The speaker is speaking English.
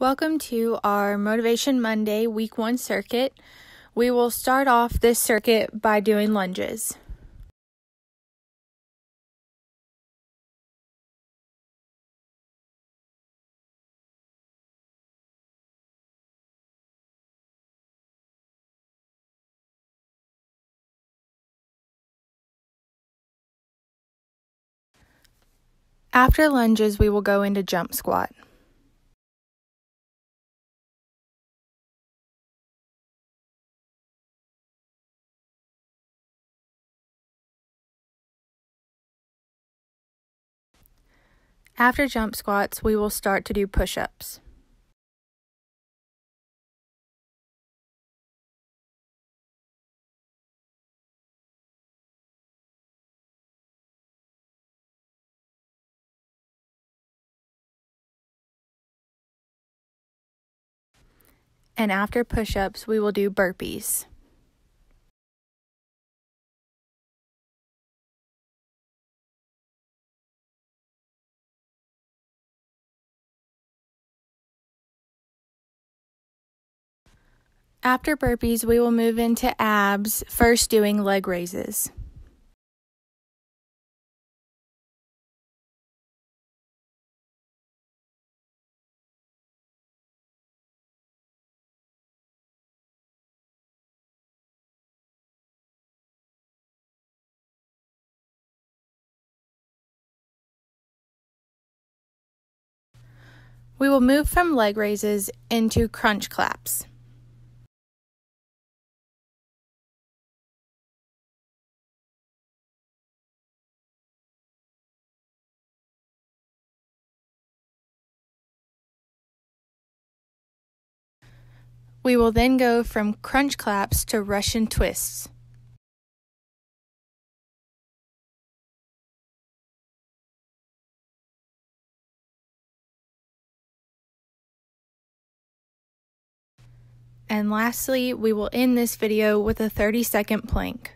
Welcome to our Motivation Monday Week 1 circuit. We will start off this circuit by doing lunges. After lunges, we will go into jump squat. After jump squats, we will start to do push ups. And after push ups, we will do burpees. After burpees, we will move into abs, first doing leg raises. We will move from leg raises into crunch claps. We will then go from crunch claps to Russian twists. And lastly, we will end this video with a 30 second plank.